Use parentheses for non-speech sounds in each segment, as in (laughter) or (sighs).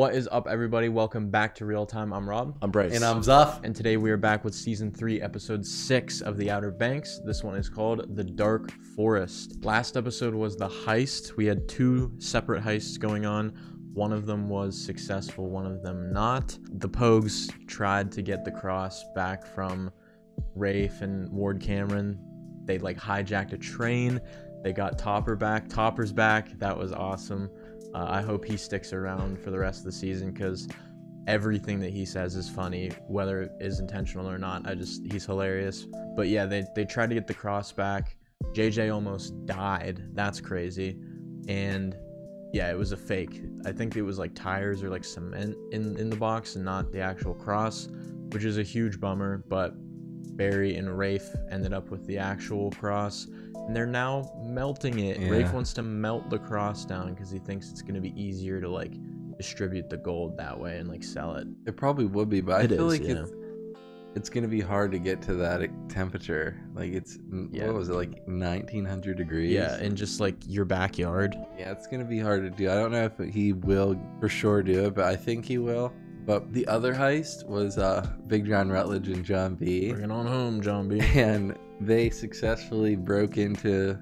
What is up, everybody? Welcome back to Reel-Time. I'm Rob. I'm Bryce. And I'm Zuff. And today we are back with season three, episode six of The Outer Banks. This one is called The Dark Forest. Last episode was the heist. We had two separate heists going on. One of them was successful, one of them not. The Pogues tried to get the cross back from Rafe and Ward Cameron. They like hijacked a train. They got Topper back. Topper's back. That was awesome. Uh, I hope he sticks around for the rest of the season because everything that he says is funny, whether it is intentional or not. I just he's hilarious. But yeah, they they tried to get the cross back. JJ almost died. That's crazy. And yeah, it was a fake. I think it was like tires or like cement in in the box and not the actual cross, which is a huge bummer. But Barry and Rafe ended up with the actual cross, and they're now melting it. Yeah. Rafe wants to melt the cross down because he thinks it's gonna be easier to like distribute the gold that way and like sell it. It probably would be, but I It feel is, like yeah. it's it's gonna be hard to get to that temperature. Like it's mm, Yeah. what was it like 1900 degrees? Yeah, in just like your backyard. yeah, it's gonna be hard to do. I don't know if he will for sure do it, but I think he will. But the other heist was uh, Big John Rutledge and John B. Bring it on home, John B. (laughs) and they successfully broke into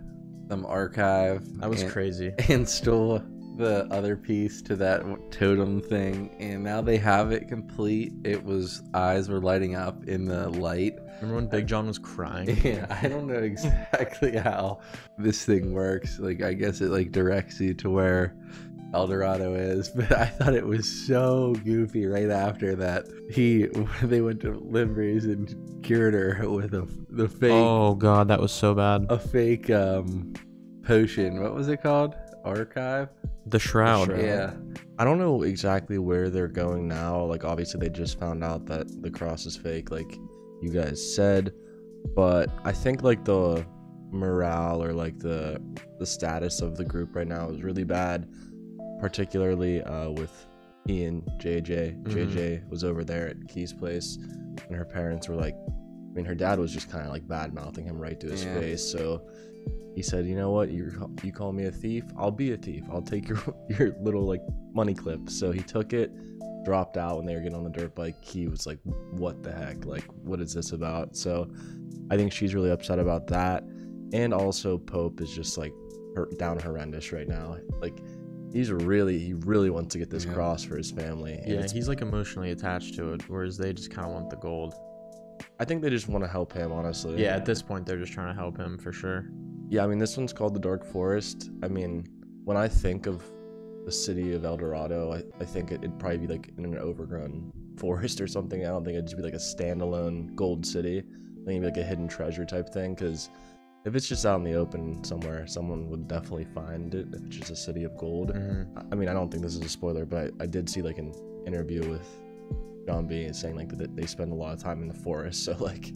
some archive. That was and, crazy. (laughs) and stole the other piece to that totem thing and now they have it complete it was eyes were lighting up in the light Remember when Big John was crying? (laughs) yeah i don't know exactly how this thing works like i guess it like directs you to where El Dorado is, (laughs) but I thought it was so goofy right after that. He (laughs) they went to Limbrey's and cured her with a the fake Oh god, that was so bad. a fake um potion. What was it called? Archive? The shroud. shroud. Yeah. I don't know exactly where they're going now. Like, obviously, they just found out that the cross is fake, like you guys said. But I think like the morale or like the the status of the group right now is really bad, particularly uh, with Ian, JJ. Mhm. JJ was over there at Kie's place, and her parents were like, I mean, her dad was just kind of like bad mouthing him right to his Yeah. face. So he said, "You know what? You you call me a thief. I'll be a thief. I'll take your (laughs) your little like money clip." So he took it, dropped out when they were getting on the dirt bike. He was like, "What the heck? Like, what is this about?" So I think she's really upset about that, and also Pope is just like her, down horrendous right now. Like. He's really, he really wants to get this Yeah. cross for his family. and Yeah, he's like emotionally attached to it, whereas they just kind of want the gold. I think they just want to help him, honestly. Yeah, at this point, they're just trying to help him for sure. Yeah, I mean, this one's called the Dark Forest. I mean, when I think of the city of El Dorado, I, I think it, it'd probably be like in an overgrown (laughs) forest or something. I don't think it'd just be like a standalone gold city. I think it'd be like a hidden treasure type thing. Because if it's just out in the open somewhere, someone would definitely find it if it's just a city of gold. Mhm. I- I mean, I don't think this is a spoiler, but I, I did see like an interview with John B. saying like that they spend a lot of time in the forest. (laughs) So like,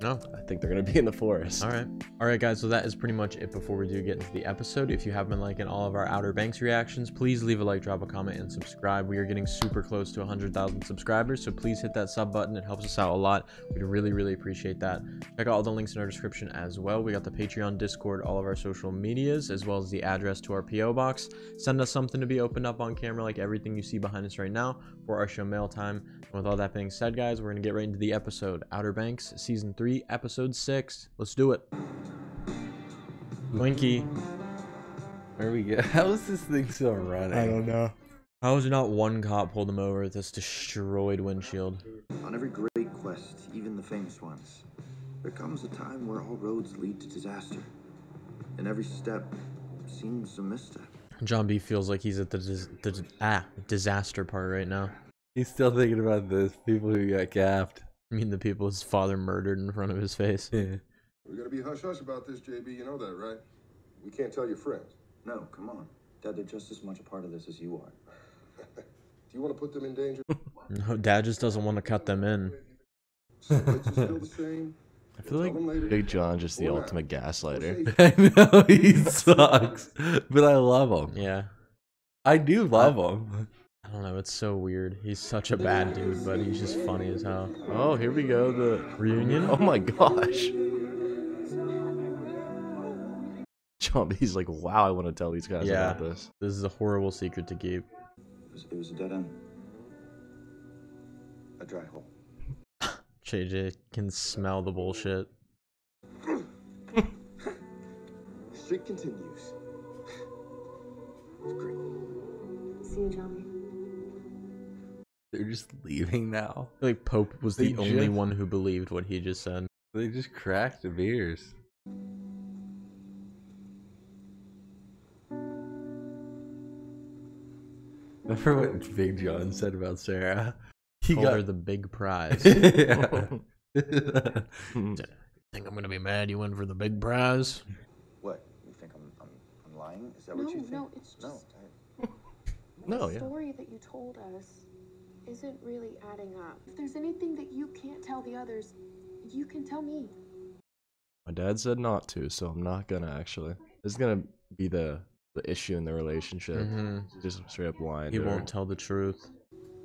No. I think they're gonna be in the forest. All right. All right, guys. So that is pretty much it before we do get into the episode. If you have been liking all of our Outer Banks reactions, please leave a like, drop a comment, and subscribe. We are getting super close to 100,000 subscribers, so please hit that sub button. It helps us out a lot. We'd really, really appreciate that. Check out all the links in our description as well. We got the Patreon, Discord, all of our social medias, as well as the address to our PO box. Send us something to be opened up on camera, like everything you see behind us right now, for our show mail time. And with all that being said, guys, we're gonna get right into the episode. Outer Banks, season three, episode six. Let's do it. Winky, Where we go? (laughs) How is this thing still running? I don't know. How is not one cop pulled him over with this destroyed windshield? On every great quest, even the famous ones, there comes a time where all roads lead to disaster. And every step seems a misstep. John B feels like he's at the, dis- the ah disaster part right now. He's still thinking about this. People who got gapped. I mean, the people his father murdered in front of his face. Yeah. We gotta be hush hush about this, JB. You know that, right? We can't tell your friends. No, come on. Dad, they're just as much a part of this as you are. (laughs) Do you want to put them in danger? (laughs) No, Dad just doesn't want to cut them in. Switch the. (laughs) I feel like Tell. Big John, just the We're not. ultimate gaslighter. I know he sucks, but I love him. yeah. I do love him. I don't know. It's so weird. He's such a bad dude, but he's just funny as hell. Oh, here we go. The reunion. (laughs) Oh my gosh. John B's like, wow, I want to tell these guys Yeah. about this. This is a horrible secret to keep. It was, it was a dead end. A dry hole. (laughs) JJ can smell the bullshit. (laughs) Street continues. It's great. See you, Johnny. They're just leaving now. I feel like Pope was They the only just- one who believed what he just said. They just cracked the beers. Remember what Big John said about Sarah? He Called her got the big prize. (laughs) yeah. (laughs) Think I'm gonna be mad you went for the big prize? What? You think I'm, I'm, I'm lying? Is that No, what you think? no, it's just (laughs) No. No, the yeah. story that you told us isn't really adding up. If there's anything that you can't tell the others, you can tell me. My dad said not to, so I'm not gonna actually. This is gonna be the the issue in the relationship. Mhm. Just straight up lying. He won't tell the truth.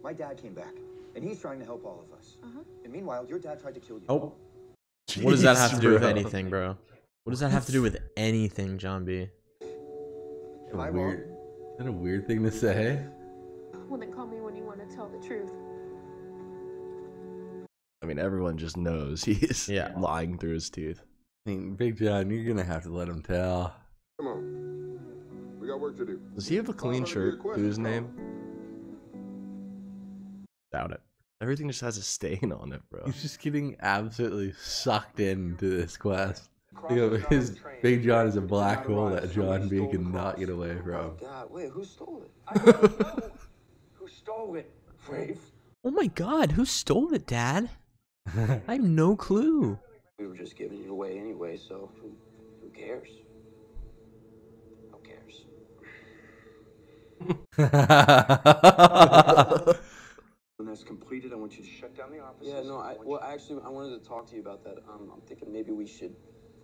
My dad came back, and he's trying to help all of us. Uh-huh. And meanwhile, your dad tried to kill you. Oh, what does that have to do with anything, bro? What does that have to do with anything, John B? Am I A wrong? Is that a weird thing to say? Well, then call me when you want to tell the truth. I mean, everyone just knows (laughs) he's Yeah. lying through his teeth. I mean, Big John, you're gonna have to let him tell. Come on. We got work to do. Does he have a clean shirt get a to his question. name? Doubt it. Everything just has a stain on it, bro. He's just getting absolutely sucked into this quest. You know, his Big John is a black hole that John B cannot get away Oh from. God, wait, who stole it? (laughs) I don't know who stole it, Rafe. Oh my god, who stole it, Dad? (laughs) I have no clue. We were just giving it away anyway, so who, who cares? Who cares? (laughs) When that's completed, I want you to shut down the office. Yeah, no, I well actually I wanted to talk to you about that. Um, I'm thinking maybe we should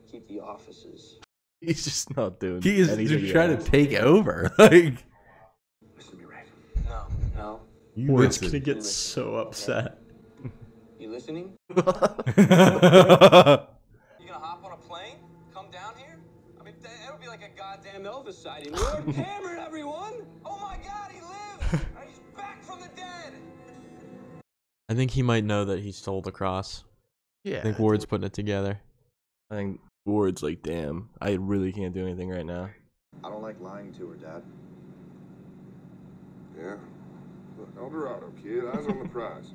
keep the offices. He's just not doing. he is anything just trying to take over. (laughs) Like, Listen to me, Rafe. No, no. You Ward's listen. gonna get so upset. You listening? (laughs) You gonna hop on a plane? Come down here? I mean, th- it'll be like a goddamn Elvis sighting. Lord (laughs) Cameron, everyone! Oh my God, he lives! (laughs) He's back from the dead. I think he might know that he stole the cross. Yeah. I think Ward's putting it together. I think Ward's like, damn, I really can't do anything right now. I don't like lying to her, Dad. Yeah. Look, El Dorado, kid. Eyes on the prize.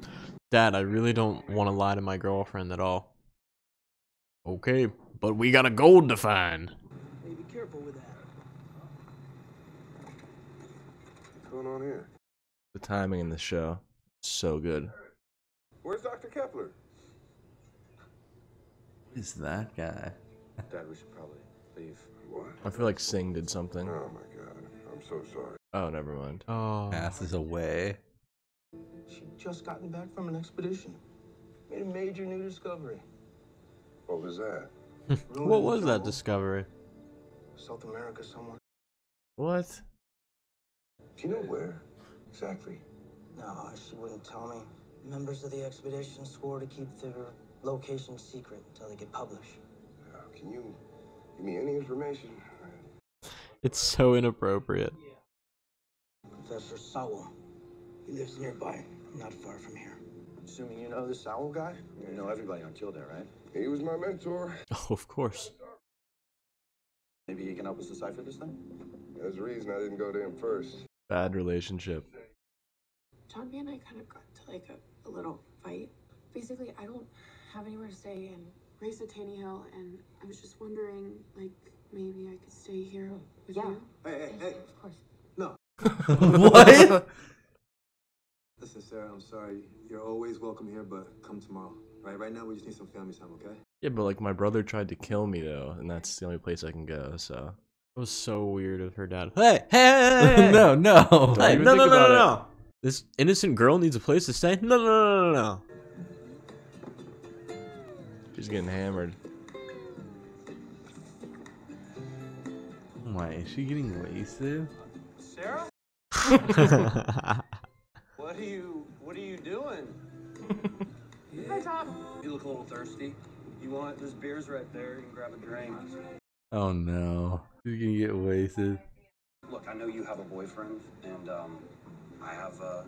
Dad, I really don't want to lie to my girlfriend at all. Okay, but we got a gold to find. Hey, be careful with that. What's going on here? The timing in the show, so good. Where's Dr. Kepler? is that guy? Dad, we should probably leave. What? I feel like Singh did something. Oh my god. I'm so sorry. Oh, never mind. Oh, Passes away. She'd just gotten back from an expedition. Made a major new discovery. What was that? (laughs) What was that discovery? South America somewhere. What? Do you know where? Exactly. No, she wouldn't tell me. Members of the expedition swore to keep their location secret until they get published. Uh, can you give me any information? It's so inappropriate. Professor Sowell. He lives nearby, not far from here. Assuming you know this Sowell guy? You know everybody on Kildare, right? He was my mentor. (laughs) Oh, of course. Maybe he can help us decipher this thing? There's a reason I didn't go to him first. Bad relationship. John B and I kind of got to like a, a little fight. Basically, I don't have anywhere to stay and race at Tannyhill, and I was just wondering, like, maybe I could stay here with Yeah. you. Hey, hey, hey. Of course. No. (laughs) (laughs) what? Listen, Sarah, I'm sorry. You're always welcome here, but come tomorrow. Right? Right now, we just need some family time, okay? Yeah, but like my brother tried to kill me though, and that's the only place I can go. So It was so weird of her dad. Hey, hey, (laughs) no, no. (laughs) Hey, no, no, no, no, no. This innocent girl needs a place to stay. No, no, no, no, no. she's getting hammered. Oh my, is she getting wasted? Sarah, no. (laughs) what are you what are you doing? (laughs) Hi, Tom. You look a little thirsty. You want there's beers right there. You can grab a drink. Oh no. You gonna get wasted. Look, I know you have a boyfriend, and um, I have a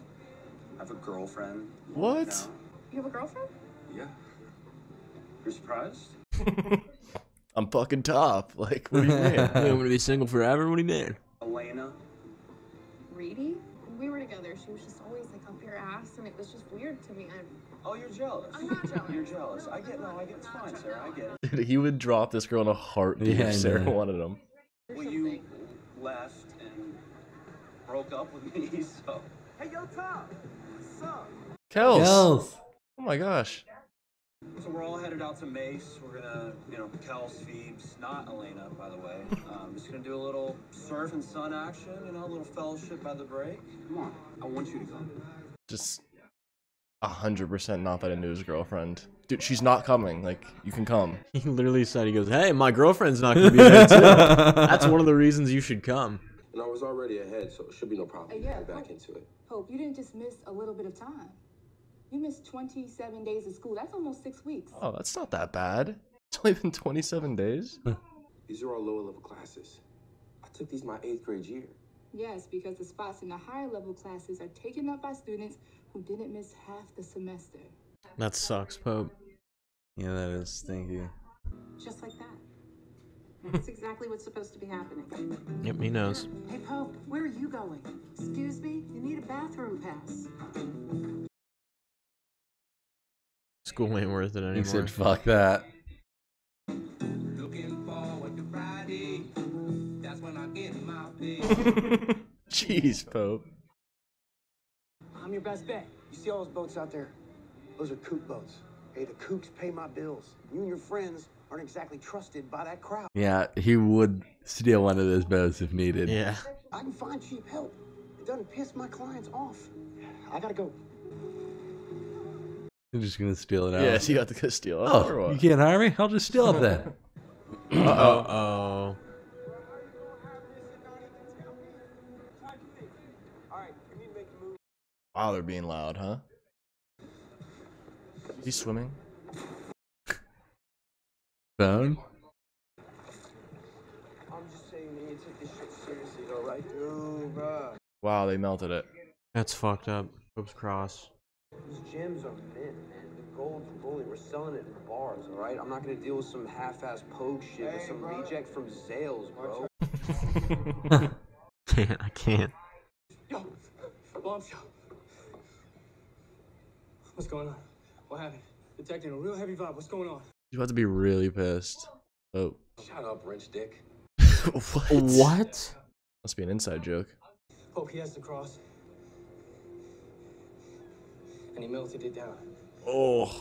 I have a girlfriend. What? now. You have a girlfriend? Yeah. You're surprised? (laughs) I'm fucking top. Like, what do you mean? (laughs) I'm gonna be single forever. What do you mean? Elena? Reedy? When we were together, she was just always like up your ass, and it was just weird to me. I'm, Oh, you're jealous. I'm not jealous. (laughs) You're jealous. I get no, I get it's fine, Sarah. I get it. Dude, he would drop this girl in a heartbeat Yeah, if Sarah wanted him. Well, you something. left and broke up with me, (laughs) so. Hey, yo, Tom. What's up? Kels. Kels. Oh my gosh. So we're all headed out to Mace. We're gonna, you know, Kels, Phoebes, not Elena, by the way. (laughs) Um, just gonna do a little surf and sun action, you know, a little fellowship by the break. Come on, I want you to come. Just a hundred percent not that into his girlfriend. Dude, she's not coming. Like, you can come. (laughs) He literally said, "He goes, hey, my girlfriend's not gonna be there too. (laughs) That's one of the reasons you should come." And I was already ahead, so it should be no problem Uh, yeah, back what- into it. Pope, you didn't just miss a little bit of time. You missed 27 days of school. That's almost six weeks. Oh, that's not that bad. (laughs) It's only been 27 days. These are all lower level classes. I took these my eighth grade year. Yes, because the spots in the higher level classes are taken up by students who didn't miss half the semester. That sucks, Pope. Yeah, that is Thank you. Just like that. That's (laughs) exactly what's supposed to be happening. Yep, he knows. Hey, Pope, where are you going? Excuse me? You need a bathroom pass. School ain't worth it He said, "Fuck that." Looking forward to Friday. That's when I get my pay. Jeez, Pope. I'm your best bet. You see all those boats out there? Those are kook boats. Hey, the kooks pay my bills. You and your friends aren't exactly trusted by that crowd. Yeah, he would steal one of those boats if needed. Yeah. I can find cheap help. It doesn't piss my clients off. I gotta go. You're just gonna steal it out. Yes, you got to go steal it. or Oh, you can't hire me? I'll just steal it then. Uh oh. Wow, they're being loud, huh? He's swimming? Phone? I'm just saying, man, you take this shit seriously, though, right? Dude, bruh. Wow, they melted it. That's fucked up. Pope's cross. These gems are mint, man. The gold for bullion. We're selling it in bars, all right? I'm not gonna deal with some half-ass pogue shit with some reject from Zales, bro. can't. (laughs) I can't. Yo, bombshell. What's going on? What happened? Detecting a real heavy vibe. What's going on? He's about to be really pissed. Oh. Shut up, wrench dick. (laughs) what? What? Must be an inside joke. Pope, he has the cross. And he melted it down. Oh.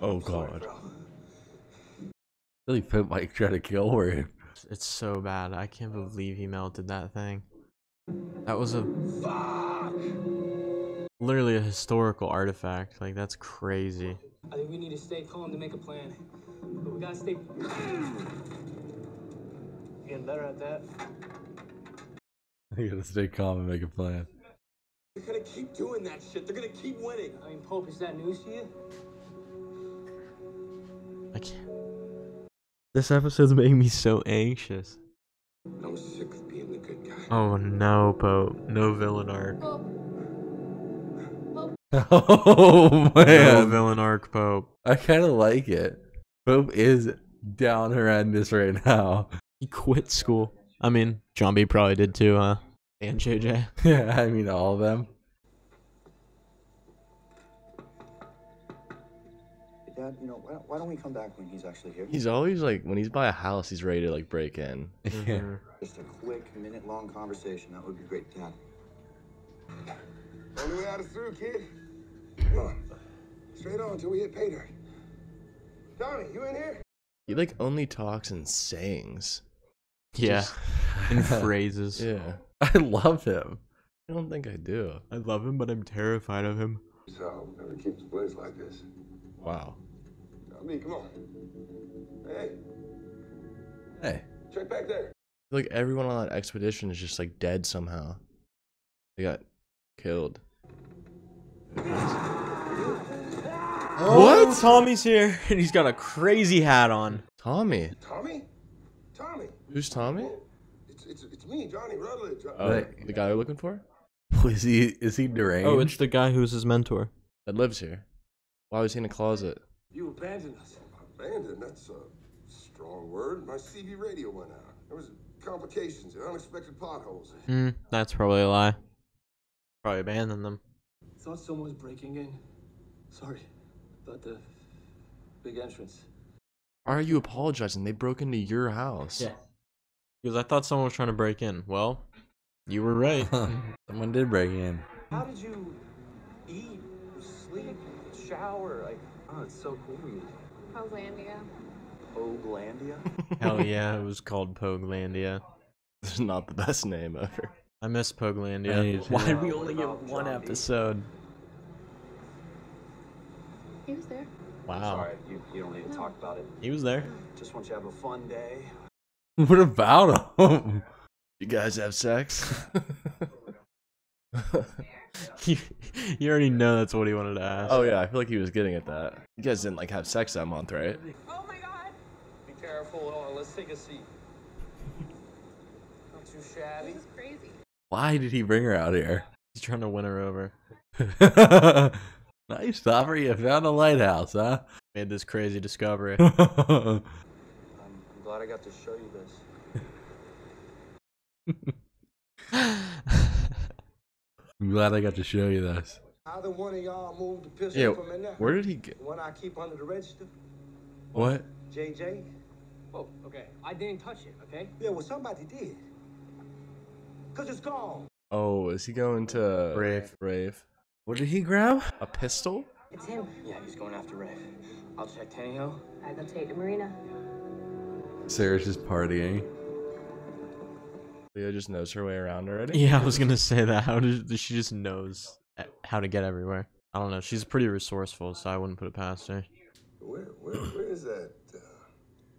Oh god. bro. Really Pope might try to kill her. It's so bad. I can't believe he melted that thing. That was a Fuck. literally a historical artifact. Like that's crazy. I think we need to stay calm to make a plan. But we gotta stay. Getting better at that. You gotta stay calm and make a plan. They're gonna keep doing that shit. They're gonna keep winning. I mean, Pope, is that news to you? I can't. This episode's making me so anxious. I'm sick of being the good guy. Oh no, Pope. No villain arc. (laughs) Oh No man. villain arc, Pope. I kinda like it. Pope is down horrendous right now. He quit school. I mean, John B probably did too, huh? And JJ. (laughs) Yeah, I mean all of them. Dad, you know, why, why don't we come back when he's actually here? He's always like when he's by a house, he's ready to like break in. (laughs) Mhm. Just a quick minute long conversation. That would be great, Dad. Only way out is through, kid. Come on. Straight on until we hit pay dirt. Johnny, you in here? He like only talks in sayings. Yeah. Just- In (laughs) phrases. Yeah. I love him. I don't think I do. I love him, but I'm terrified of him. So, we're uh, gonna keep the place like this. Wow. I mean, come on. Hey, Hey. check back there. Like everyone on that expedition is just like dead somehow. They got killed. Oh, what? Tommy's here, (laughs) and he's got a crazy hat on. Tommy. Tommy? Tommy? Who's Tommy? It's, it's, it's me, Johnny Rutledge. Oh, Like- the guy we're looking for? (laughs) Is he is he deranged? Oh, it's the guy who's his mentor. That lives here. Why was he in a closet? You abandoned us. Abandoned? That's a strong word. My CB radio went out. There was complications and unexpected potholes. Hmm, that's probably a lie. Probably abandoned them. Thought someone was breaking in. Sorry about the big entrance. Why are you apologizing? They broke into your house. Because I thought someone was trying to break in. Well, you were right. (laughs) Someone did break in. How did you eat, sleep, shower? Like, oh, it's so cool. Polandia. Oglandia? (laughs) Hell yeah, it was called Poguelandia. This is not the best name ever. I miss Poguelandia. to- Why did we only get one episode? He was there. Wow. Sorry, you, you don't need to talk about it. He was there. Just want you to have a fun day. (laughs) What about him? You guys have sex? (laughs) you, you already know that's what he wanted to ask. oh yeah, I feel like he was getting at that. You guys didn't like have sex that month, right? Oh my god. Be careful. Hold on, let's take a seat. Not too shabby. This is crazy. Why did he bring her out here? He's trying to win her over. (laughs) nice, Topper. You found a lighthouse, huh? Made this crazy discovery. I'm, (laughs) I'm glad I got to show you this. I'm glad I got to show you this. Either one of y'all moved the pistol Yeah, from in there. where did he get? The one I keep under the register, What? JJ. Oh, okay. I didn't touch it, okay? Yeah, well, somebody did. Cause it's gone. Oh, is he going to Rafe. Rafe. What did he grab? A pistol? It's him. Yeah, he's going after Ray. I'll check Tannyhill. I go take the marina. Sarah's just partying. Leah just knows her way around already. yeah, I was gonna say that. How does she just knows e- how to get everywhere? I don't know. She's pretty resourceful, so I wouldn't put it past her. Where, where, where is that, uh,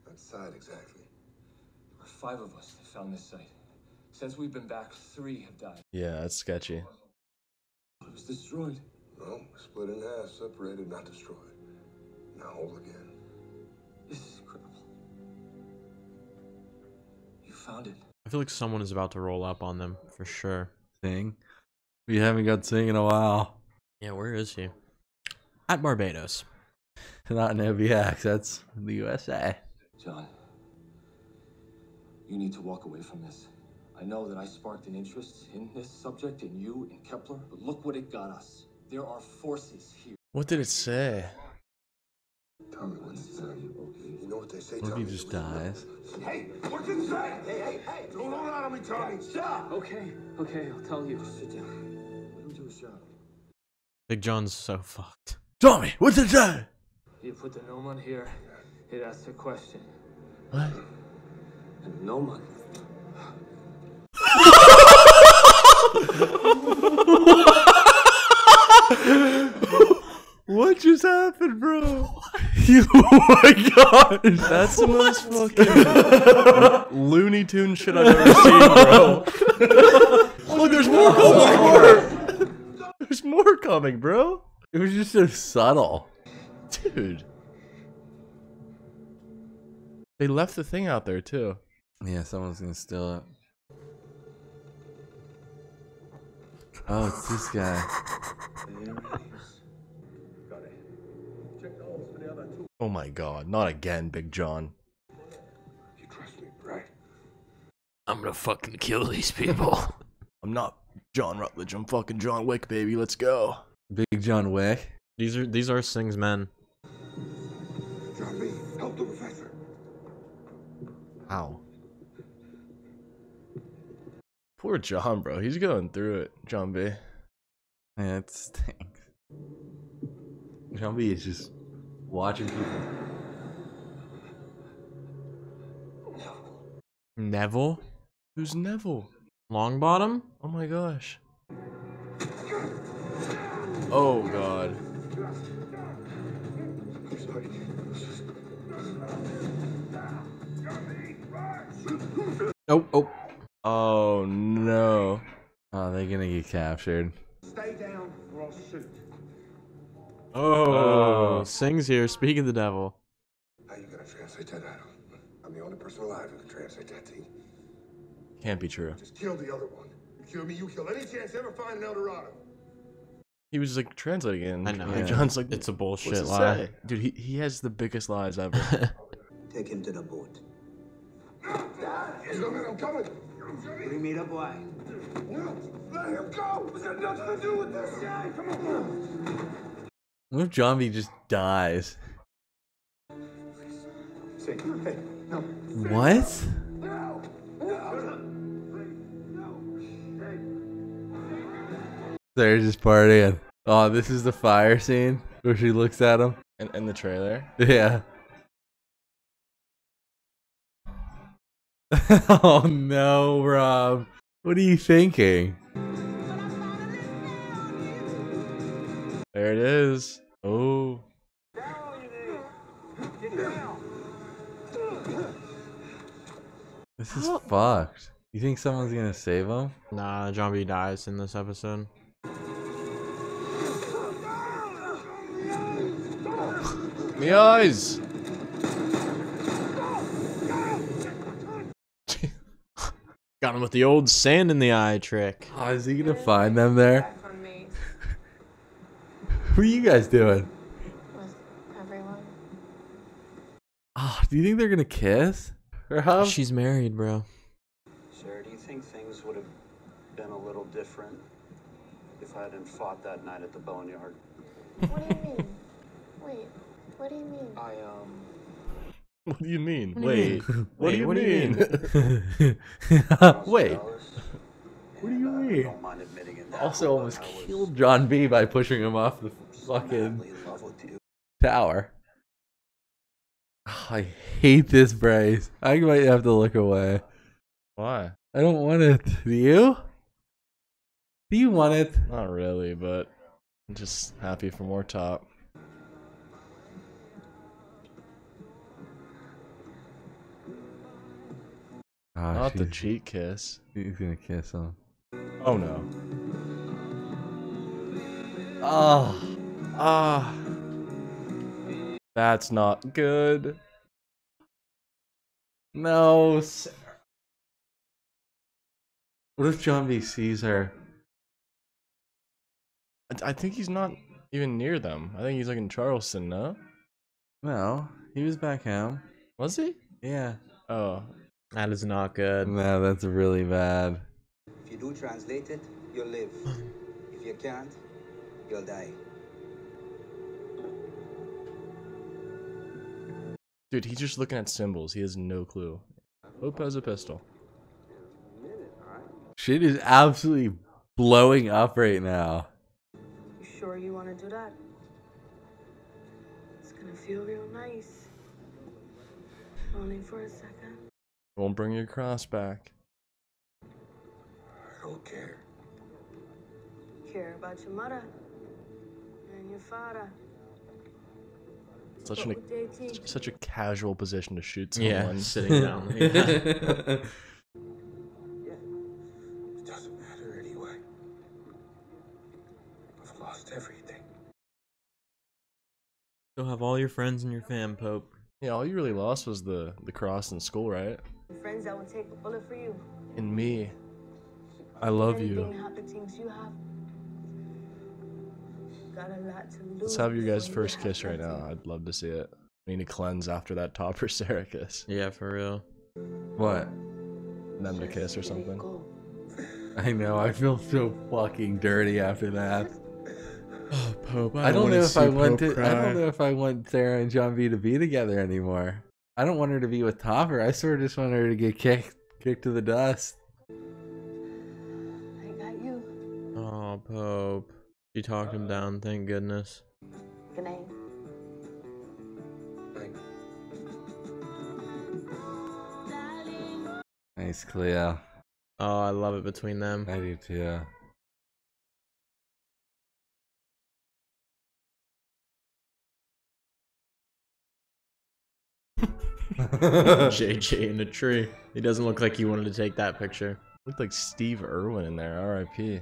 that site exactly? There were five of us that found this site. Since we've been back, three have died. Yeah, that's sketchy. It was destroyed. No, split in half, separated, not destroyed. Now whole again. Found it. I feel like someone is about to roll up on them for sure. Singh. We haven't got Singh in a while. Yeah, where is he? At Barbados. (laughs) Not in OBX. That's the USA. John, you need to walk away from this. I know that I sparked an interest in this subject in you, in Kepler, but look what it got us. There are forces here. What did it say? Tommy, what's what they say, What if he just dies? Hey, what's it say? Hey, hey, hey, don't hold out on me, Tommy. Stop! Okay, okay, I'll tell you. Just Sit down. Let me do a shot. Big John's so fucked. Tommy, what's it say? You put the gnomon here, it asks a question. What? And gnomon (laughs) (laughs) (laughs) What just happened, bro? (laughs) You- oh my gosh. That's the most fucking Looney Tune shit I've ever seen, bro. (laughs) Look, there's more coming. There's more coming, bro. It was just so subtle. Dude. They left the thing out there too. Yeah, someone's gonna steal it. Oh, it's this guy. Oh my god, not again, Big John. You trust me, right? I'm gonna fucking kill these people. (laughs) I'm not John Rutledge, I'm fucking John Wick, baby. Let's go. Big John Wick. these are these are Singh's men. John B, help the professor. Ow. Poor John, bro. He's going through it, John B. Yeah, it stinks. John B is just watching people. Neville, Who's Neville? Longbottom. Oh my gosh. Oh god. Oh oh. Oh no. Oh, they're gonna get captured. Stay down or I'll shoot. Oh, uh, Singh's here. Speak of the devil. How you gonna translate that out? I'm the only person alive who can translate that to you. Can't be true. Just kill the other one. You kill me, you kill any chance you ever find an El Dorado. He was like translating it. And I know. Tommy Yeah. John's like, It's a "What's bullshit it lie." say?" Dude, he, he has the biggest lies ever. (laughs) Take him to the boat. He's coming, I'm coming. We meet up why? No, let him go. It's got nothing to do with this. guy. come on. What if John B just dies? Say, hey, no. What? They're just partying. Oh, this is the fire scene where she looks at him. in, in the trailer. Yeah. (laughs) oh no, Rob. What are you thinking? There it is. Oh. This is fucked. You think someone's gonna save him? Nah, B dies in this episode. The eyes. (laughs) Got him with the old sand in the eye trick. Oh, is he gonna find them there? What are you guys doing? With everyone. Oh, do you think they're gonna kiss? Rob? She's married, bro. Sarah, do you think things would have been a little different if I hadn't fought that night at the boneyard? What do you mean? Wait, what do you mean? I, um. What do you mean? What Wait. mean? What do Wait, you what do you mean? (laughs) Wait. What do you mean? Don't mind admitting it now, Also but almost killed John B by pushing him off the fucking madly in love with you. tower. Oh, (sighs) I hate this Bryce. I might have to look away. Why? I don't want it. Do you? Do you want it? Not really, but I'm just happy for more top. Oh, Not the she's- cheek kiss. He's gonna kiss him. Oh no. Oh. Ah. That's not good. No. Sarah. What if John B sees her? I- I think he's not even near them. I think he's like in Charleston, no? No, he was back home. Was he? Yeah. Oh. That is not good. No, that's really bad. If you do translate it, you'll live. (laughs) If you can't, you'll die. Dude, he's just looking at symbols. He has no clue. Pope has a pistol. Shit is absolutely blowing up right now. You sure you want to do that? It's gonna feel real nice. Only for a second. Won't bring your cross back. I don't care. Care about your mother and your father. Such What an would they think? such a casual position to shoot Yeah, someone. sitting down. (laughs) Yeah. It doesn't matter anyway. I've lost everything. Still have all your friends and your fam, Pope. Yeah, all you really lost was the the cross in school, right? Friends that will take a bullet for you. And me. I love Anything you. Let's have your guys' first kiss right now. I'd love to see it. We need to cleanse after that Topper (laughs) Sarah kiss. Yeah, for real. What? Them to kiss or something. (laughs) I know. I feel so fucking dirty after that. (laughs) Oh, Pope. I don't know if I want to. I don't know if I want Sarah and John B to be together anymore. I don't want her to be with Topper. I sort of just want her to get kicked, kicked to the dust. I got you. Oh, Pope. You talked him uh, down, thank goodness. Good night. Nice, Cleo. Oh, I love it between them. I do too. (laughs) (laughs) JJ in a tree. He doesn't look like he wanted to take that picture. Looked like Steve Irwin in there. R.I.P.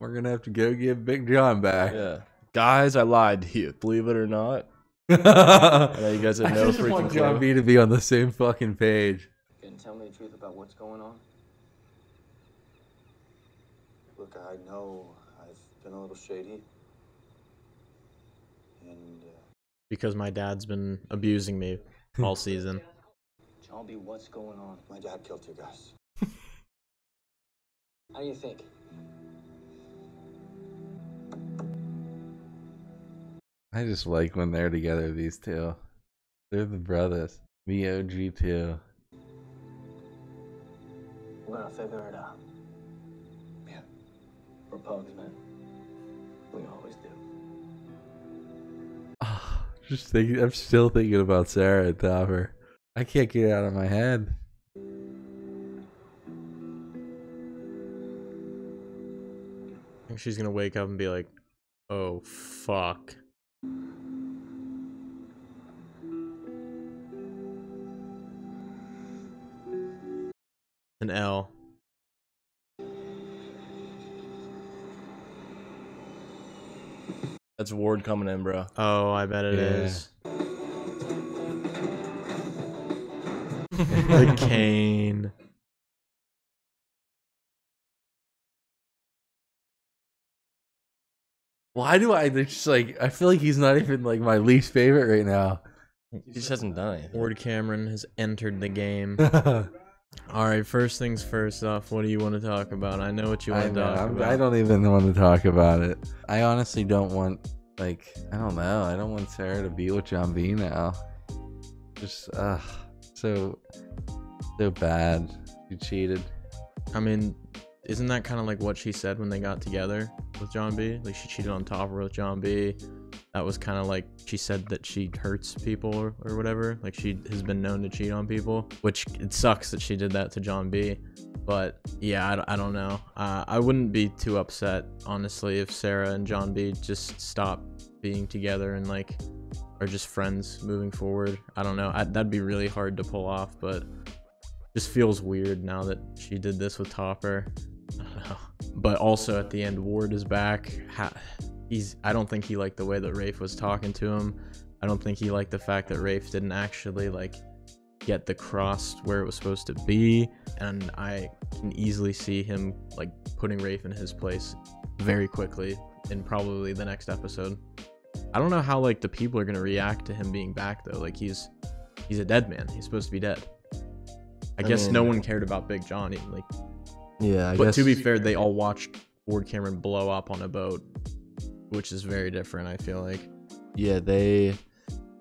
We're gonna have to go give Big John back. Yeah. Guys, I lied to you. Believe it or not, (laughs) I know you guys have I no just freaking want clue. John B to be on the same fucking page. Can you tell me the truth about what's going on? Look, I know I've been a little shady. And uh, Because my dad's been abusing me all (laughs) season. John B, what's going on? my dad killed two guys. (laughs) How do you think? I just like when they're together, these two. They're the brothers. The OG too. We're gonna figure it out. Yeah. We're Pogues, man. We always do. (sighs) Just thinking, I'm still thinking about Sarah and Topper. I can't get it out of my head. I think she's gonna wake up and be like, "Oh fuck." An L. That's Ward coming in, bro. Oh, I bet it Yeah. is. (laughs) the cane. Why do I just like? I feel like he's not even like my least favorite right now. He just hasn't done anything. Ward Cameron has entered the game. (laughs) All right, first things first off, what do you want to talk about? I know what you I, want to know, talk I'm- about. I don't even want to talk about it. I honestly don't want, like, I don't know. I don't want Sarah to be with John B now. Just, ugh, so, so bad. You cheated. I mean, isn't that kind of like what she said when they got together with John B? Like she cheated on Topper with John B. That was kind of like she said that she hurts people or, or whatever. Like she has been known to cheat on people, which it sucks that she did that to John B. But yeah, I don't know. Uh, I wouldn't be too upset, honestly, if Sarah and John B just stop being together and like are just friends moving forward. I don't know. I, that'd be really hard to pull off, but just feels weird now that she did this with Topper. I don't know. But also at the end, Ward is back. Ha- He's. I don't think he liked the way that Rafe was talking to him. I don't think he liked the fact that Rafe didn't actually like get the cross where it was supposed to be. And I can easily see him like putting Rafe in his place very quickly in probably the next episode. I don't know how like the people are gonna react to him being back though. Like he's he's a dead man. He's supposed to be dead. I, I guess no one cared about Big Johnny. Like, Yeah, I but guess. to be fair, they all watched Ward Cameron blow up on a boat, which is very different. I feel like. yeah, they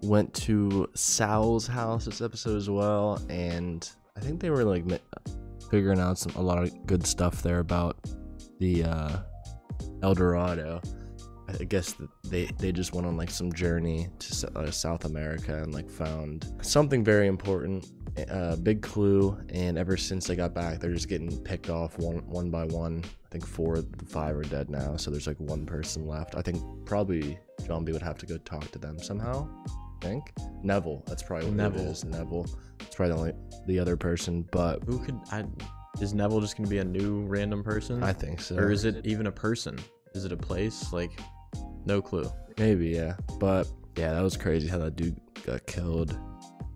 went to Sal's house this episode as well, and I think they were like figuring out some a lot of good stuff there about the uh, El Dorado. I guess they they just went on like some journey to uh, South America and like found something very important, a big clue. And ever since they got back, they're just getting picked off one one by one. I think four, of five are dead now, so there's like one person left. I think probably John B would have to go talk to them somehow. I think Neville. That's probably what Neville. it is. Neville. It's probably the only the other person, but Who could? I, is Neville just gonna be a new random person? I think so. Or is it even a person? Is it a place? Like, no clue. Maybe yeah, but yeah, that was crazy how that dude got killed.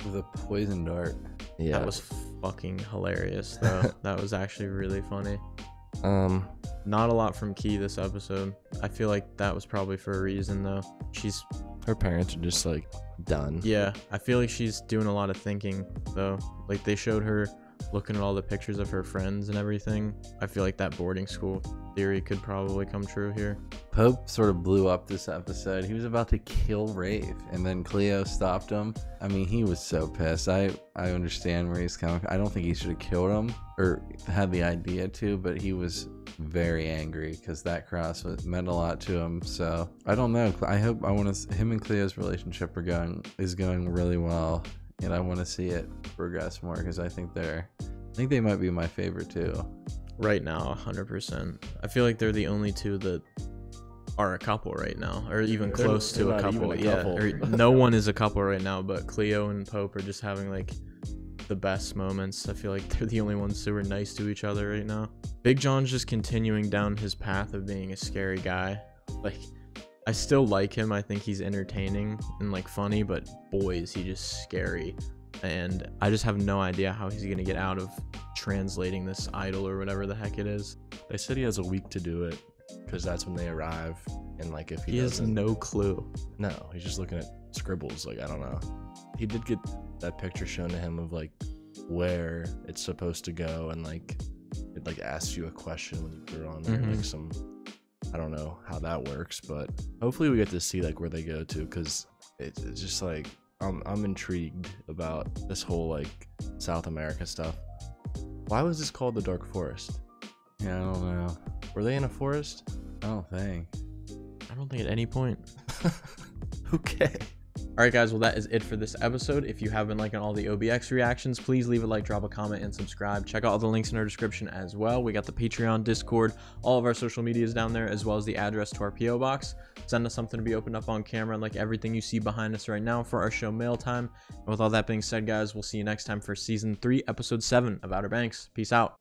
With a poison dart. Yeah, That was fucking hilarious, though. (laughs) that was actually really funny. um Not a lot from Kie this episode. I feel like that was probably for a reason, though. She's, her parents are just like done. yeah, I feel like she's doing a lot of thinking, though. Like, they showed her looking at all the pictures of her friends and everything. I feel like that boarding school theory could probably come true here. Pope sort of blew up this episode. He was about to kill Rafe, and then Cleo stopped him. I mean, he was so pissed. I I understand where he's coming. from. I don't think he should have killed him or had the idea to, but he was very angry because that cross was, meant a lot to him. So I don't know. I hope I want to. Him and Cleo's relationship are going is going really well, and I want to see it progress more because I think they're. I think they might be my favorite too. Right now, 100%. I feel like they're the only two that are a couple right now, or even They're- close they're to a not even couple. yeah, or no one is a couple right now, but Cleo and Pope are just having like the best moments. I feel like they're the only ones who are nice to each other right now. Big John's just continuing down his path of being a scary guy. Like I still like him. I think he's entertaining and like funny, but boy, is he just scary. And I just have no idea how he's gonna get out of translating this idol or whatever the heck it is. They said he has a week to do it because that's when they arrive. And like if he, He has no clue. no, he's just looking at scribbles. Like I don't know. He did get that picture shown to him of like where it's supposed to go, and like it like asks you a question when you put it on there, Mhm. like some. I don't know how that works, but hopefully we get to see like where they go to because it's, it's just like I'm I'm intrigued about this whole like South America stuff. Why was this called the Dark Forest? Yeah, I don't know. Were they in a forest? I don't think. I don't think at any point. (laughs) Okay. All right, guys. Well, that is it for this episode. If you have been liking all the OBX reactions, please leave a like, drop a comment, and subscribe. Check out all the links in our description as well. We got the Patreon, Discord, all of our social medias down there, as well as the address to our PO box. Send us something to be opened up on camera, like everything you see behind us right now for our show mail time. And with all that being said, guys, we'll see you next time for season three, episode seven of Outer Banks. Peace out.